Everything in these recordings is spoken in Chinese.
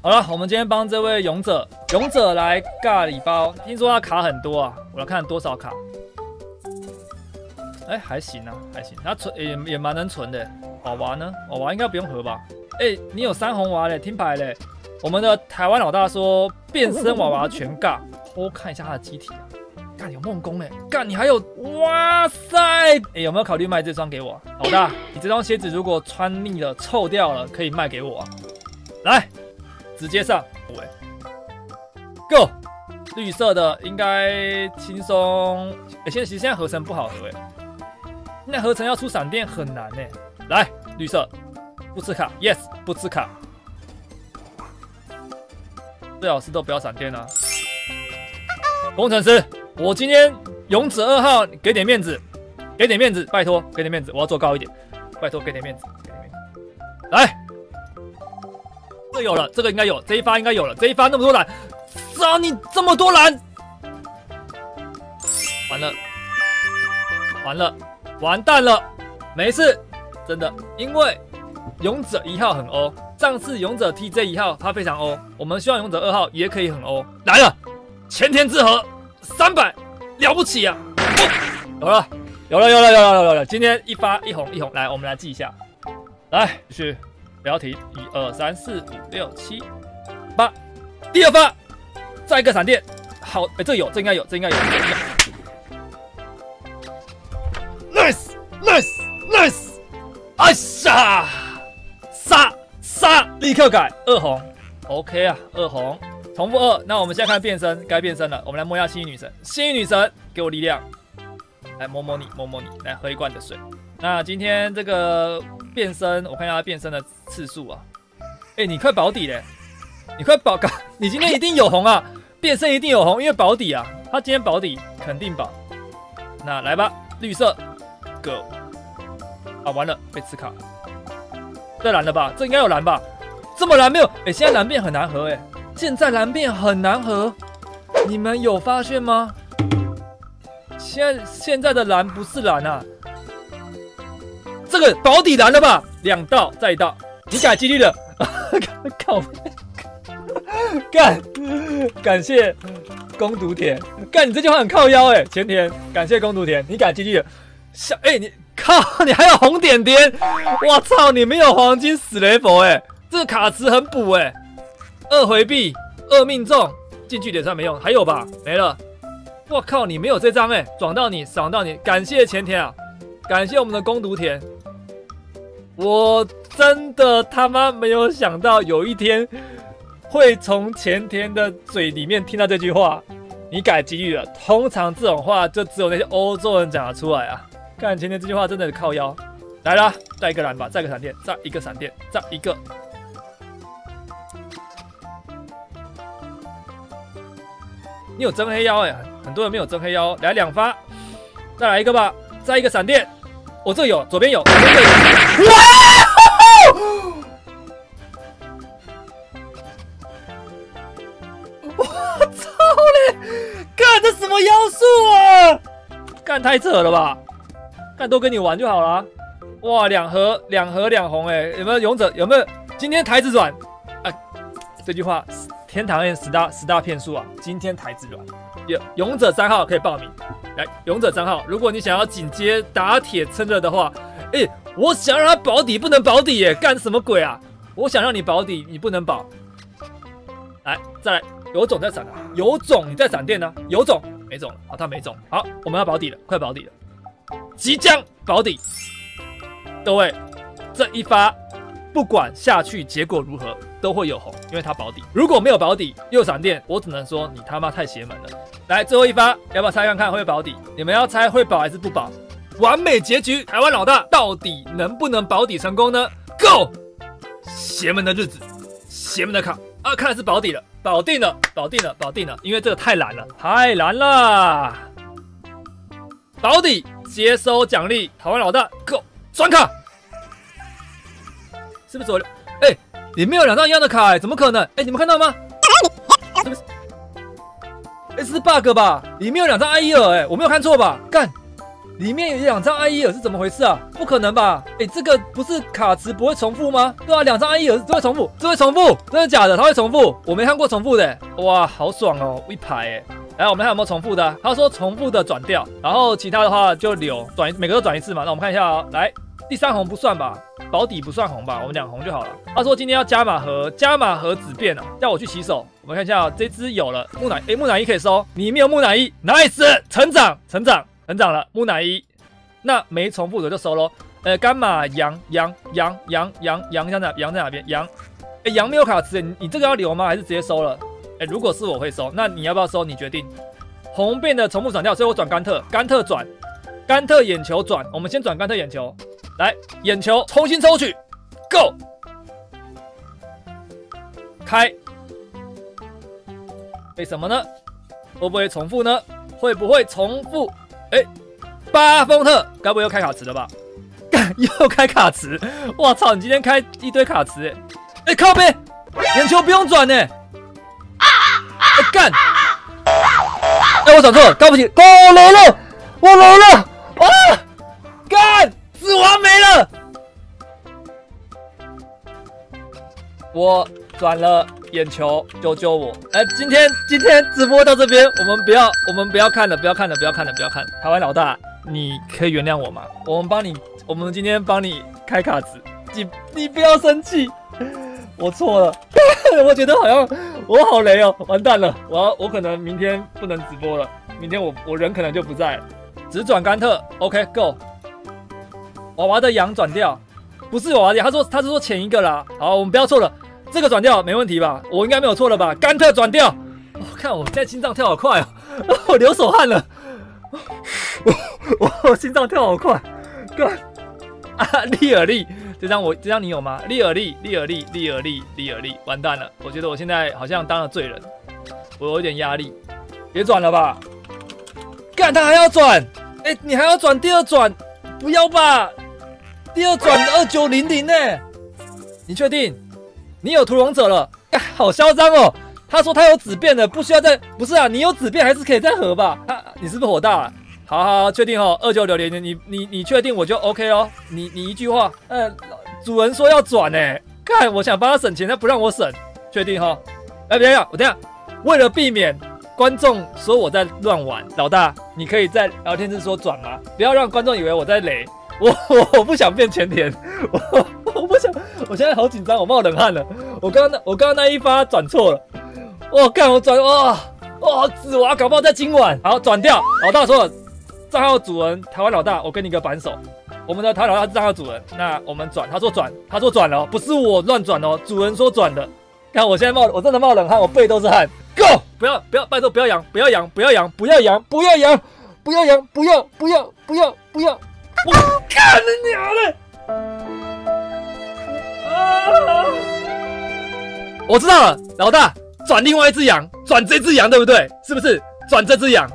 好了，我们今天帮这位勇者勇者来尬礼包，听说他卡很多啊，我来看多少卡。哎，还行啊，还行，他存也也蛮能存的。娃娃呢？娃娃应该不用合吧？哎，你有三红娃嘞，听牌嘞。我们的台湾老大说变身娃娃全尬，我看一下他的机体啊。干有梦工嘞，干你还有哇塞！哎，有没有考虑卖这双给我？老大，你这双鞋子如果穿腻了、臭掉了，可以卖给我。来，直接上五哎，Go！绿色的应该轻松。哎，现在其实现在合成不好合哎，那合成要出闪电很难哎。来，绿色不吃卡，Yes，不吃卡。最好是都不要闪电啊！工程师，我今天勇者二号给点面子，给点面子，拜托，给点面子，我要做高一点，拜托，给点面子，给点面子。来，这有了，这个应该有，这一发应该有了，这一发那么多蓝，杀你这么多蓝，完了，完了，完蛋了，没事，真的，因为勇者一号很欧。上次勇者 TJ 一号他非常欧，我们希望勇者二号也可以很欧。来了，前田之河三百，了不起啊有了！有了，有了，有了，有了，有了！今天一发一红一红，来，我们来记一下。来，继续，不要停，一二三四五六七八，第二发，再一个闪电，好，哎，这有，这应该有，这应该有。Nice，nice，nice，哎呀！杀！立刻改二红，OK 啊，二红重复二。那我们现在看变身，该变身了。我们来摸一下幸运女神，幸运女神给我力量，来摸摸你，摸摸你，来喝一罐的水。那今天这个变身，我看一下它变身的次数啊。哎，你快保底嘞！你快保，你今天一定有红啊！变身一定有红，因为保底啊，他今天保底肯定保。那来吧，绿色，Go！啊，完了，被吃卡。这蓝了吧？这应该有蓝吧？这么蓝没有？哎，现在蓝变很难合哎！现在蓝变很难合，你们有发现吗？现在现在的蓝不是蓝啊，这个保底蓝了吧？两道再一道，你改几率了？靠！干！感谢攻读田，干你这句话很靠腰哎！前田，感谢攻读田，你改几率了？小哎你。靠！你还有红点点，我操！你没有黄金死雷佛哎，这个卡池很补哎，二回避，二命中，进去点算没用，还有吧？没了。我靠！你没有这张哎，撞到你，爽到你，感谢前田啊，感谢我们的攻读田。我真的他妈没有想到有一天会从前田的嘴里面听到这句话，你改机遇了。通常这种话就只有那些欧洲人讲得出来啊。看前田这句话真的是靠腰，来了，再一个蓝吧，再一个闪电，再一个闪电，再一个。你有真黑腰哎，很多人没有真黑腰，来两发，再来一个吧，再一个闪电，我这有，左边有，左边有。哇！我操嘞！干这什么妖术啊？干太扯了吧！干都跟你玩就好了，哇，两盒两盒两红哎，有没有勇者？有没有？今天台子软，哎，这句话天堂院十大十大骗术啊！今天台子软，有勇者三号可以报名，来，勇者三号，如果你想要紧接打铁趁热的话，哎，我想让他保底不能保底耶，干什么鬼啊？我想让你保底，你不能保，来，再来，有种再闪啊，有种你在闪电呢，有种没种好，他没种，好，我们要保底了，快保底了。即将保底，各位，这一发不管下去结果如何，都会有红，因为它保底。如果没有保底又闪电，我只能说你他妈太邪门了。来，最后一发，要不要猜看看会保底？你们要猜会保还是不保？完美结局，台湾老大到底能不能保底成功呢？Go，邪门的日子，邪门的卡啊，看来是保底了，保定了，保定了，保定了，因为这个太难了，太难了，保底。接收奖励，台湾老大，Go 转卡，是不是左？里面有两张一样的卡，怎么可能？哎，你们看到吗？是不是？bug 吧？里面有两张阿伊尔，哎，我没有看错吧？干，里面有两张艾伊尔是怎么回事啊？不可能吧？哎，这个不是卡池不会重复吗？对啊，两张艾伊尔都会重复，这会重复，真的假的？它会重复？我没看过重复的，哇，好爽哦，一排哎。来，我们看有没有重复的。他说重复的转掉，然后其他的话就留转，每个都转一次嘛。那我们看一下哦，来，第三红不算吧，保底不算红吧，我们两红就好了。他说今天要加码盒，加码盒子变了，叫我去洗手。我们看一下，这只有了木乃，哎，木乃伊可以收，里面有木乃伊，nice，成长，成长，成长了，木乃伊。那没重复的就收喽。呃，干马羊羊羊羊羊羊在哪？羊在哪边？羊，哎，羊没有卡池，你你这个要留吗？还是直接收了？哎，如果是我会收，那你要不要收？你决定。红变的重复转掉，所以我转甘特，甘特转，甘特眼球转。我们先转甘特眼球，来眼球重新抽取，Go，开。为什么呢？会不会重复呢？会不会重复？哎，巴风特，该不会又开卡池了吧？干，又开卡池！我操，你今天开一堆卡池，哎，靠背，眼球不用转呢。干！哎，我转错了，对不起，我来了，我来了！啊！干！死亡没了！我转了眼球，救救我！哎，今天今天直播到这边，我们不要我们不要看了，不要看了，不要看了，不要看！台湾老大，你可以原谅我吗？我们帮你，我们今天帮你开卡子，你你不要生气。我错了，我觉得好像我好雷哦，完蛋了，我要我可能明天不能直播了，明天我我人可能就不在，只转甘特，OK Go，娃娃的羊转掉，不是娃娃的，他说他是说前一个啦，好，我们不要错了，这个转掉没问题吧？我应该没有错了吧？甘特转掉，我看我现在心脏跳好快哦，我流手汗了，我 我心脏跳好快，Go，啊利尔利。这张我这张你有吗？利尔利，利尔利，利尔利，利尔利，完蛋了！我觉得我现在好像当了罪人，我有点压力。别转了吧，干他还要转？哎，你还要转第二转？不要吧，第二转二九零零呢？你确定？你有屠龙者了？好嚣张哦！他说他有纸变的，不需要再……不是啊，你有纸变还是可以再合吧？啊，你是不是火大了？好好确定哦，二九六零，你你你确定我就 OK 哦。你你一句话，呃，主人说要转呢，看我想帮他省钱，他不让我省，确定哈？哎，别样，我这样，为了避免观众说我在乱玩，老大，你可以在聊天室说转吗？不要让观众以为我在雷，我我我不想变前田，我我不想，我现在好紧张，我冒冷汗了。我刚刚那我刚刚那一发转错了，我看我转哇哇，紫娃搞不好在今晚，好转掉，老大说。账号主人台湾老大，我给你个扳手。我们的台湾老大是账号主人，那我们转，他说转，他说转了，不是我乱转哦，主人说转的。看我现在冒，我真的冒冷汗，我背都是汗。Go，不要不要，拜托不要扬，不要扬，不要扬，不要扬，不要扬，不要扬，不要不要不要不要。我干你娘的！我知道了，老大转另外一只羊，转这只羊对不对？是不是转这只羊？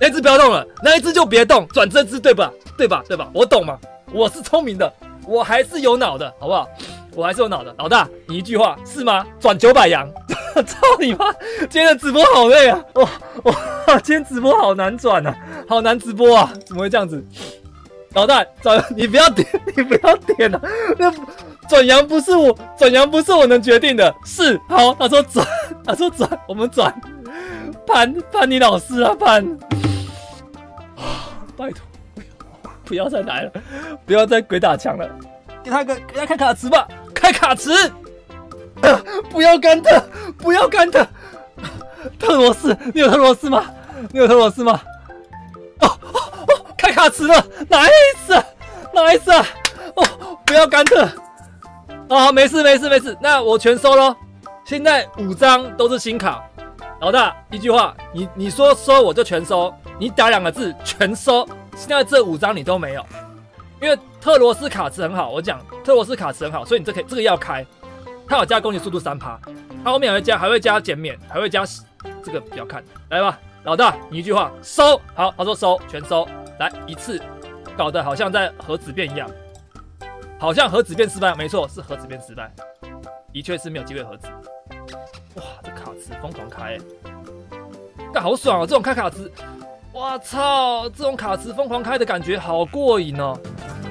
那只不要动了，那一只就别动，转这只对吧？对吧？对吧？我懂吗？我是聪明的，我还是有脑的，好不好？我还是有脑的。老大，你一句话是吗？转九百羊，操你妈！今天的直播好累啊！哇哇，今天直播好难转啊，好难直播啊！怎么会这样子？老大转，你不要点，你不要点了。那转羊不是我，转羊不是我能决定的。是好，他说转，他说转，我们转。潘潘你老师啊，潘。拜托，不要再来了，不要再鬼打墙了，给他个给他开卡池吧，开卡池，不要干特，不要干特，特罗斯，你有特罗斯吗？你有特罗斯吗？太，卡池了，nice，nice，哦，不要干特，啊，没事没事没事，那我全收了，现在五张都是新卡，老大一句话，你你说收我就全收。你打两个字全收，现在这五张你都没有，因为特罗斯卡池很好，我讲特罗斯卡池很好，所以你这可以这个要开，它有加攻击速度三趴，它后面还会加还会加减免，还会加这个不要看，来吧，老大你一句话收好，他说收全收，来一次，搞得好像在核子变一样，好像核子变失败，没错是核子变失败，的确是没有机会核子，哇这卡池疯狂开，但好爽啊，这种开卡池。我操，这种卡池疯狂开的感觉好过瘾哦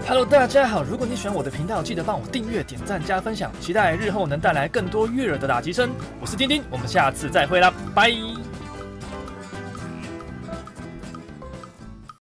！Hello，大家好，如果你喜欢我的频道，记得帮我订阅、点赞、加分享，期待日后能带来更多悦耳的打击声。我是丁丁，我们下次再会啦，拜。